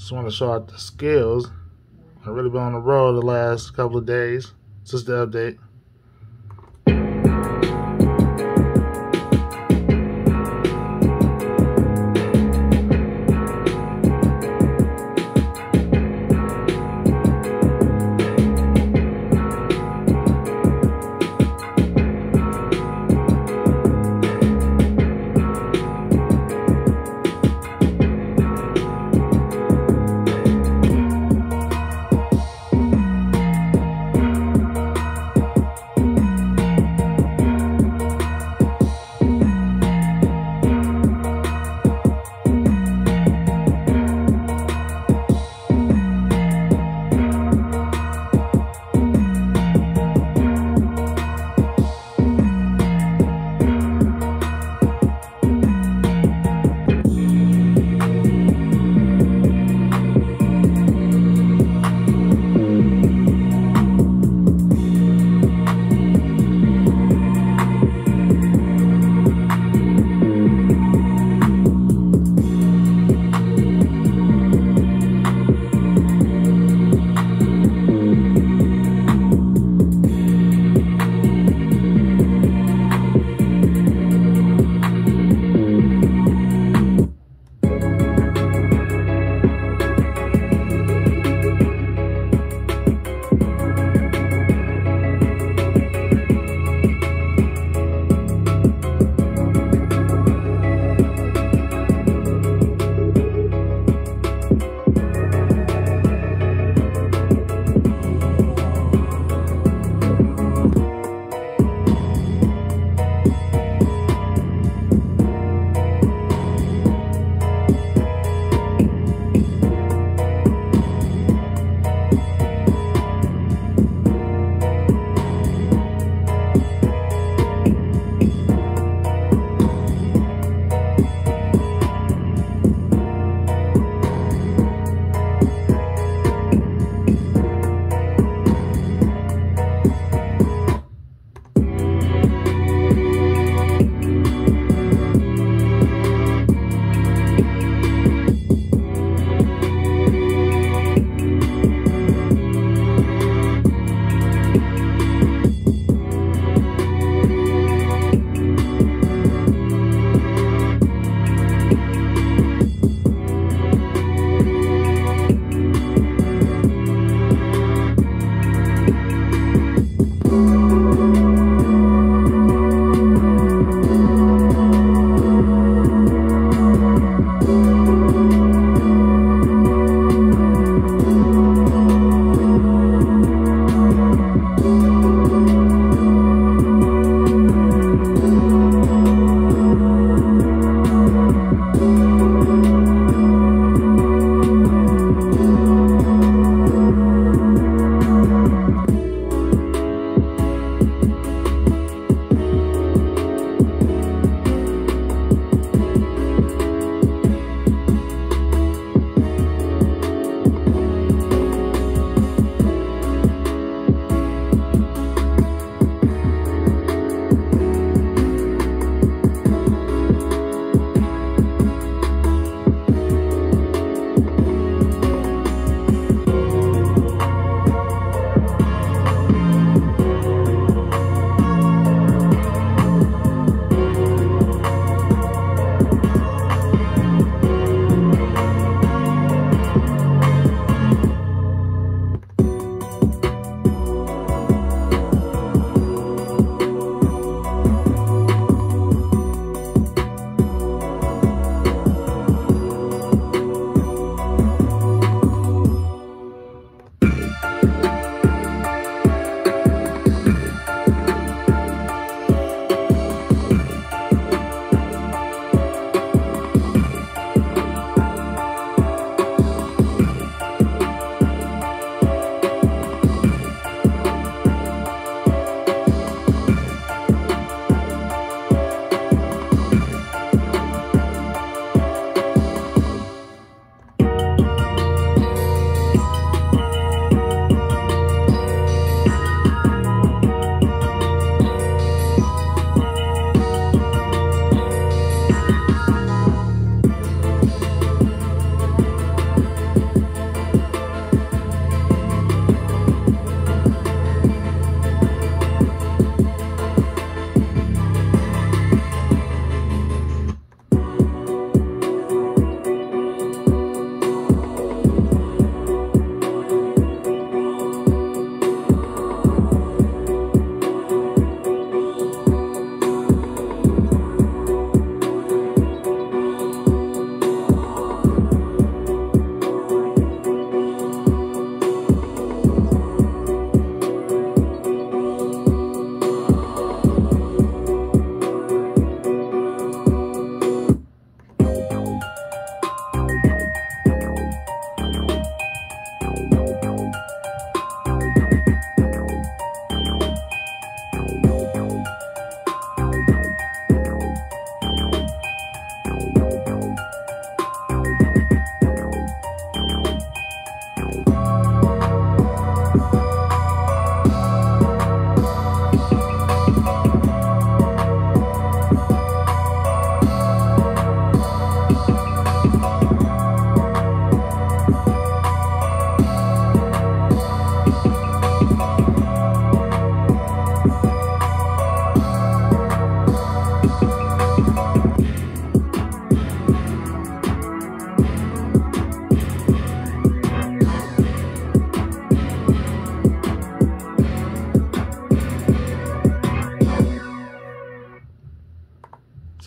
Just want to show out the skills. I've really been on the road the last couple of days since the update.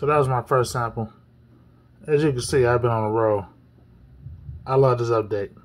So that was my first sample. As you can see, I've been on a roll. I love this update.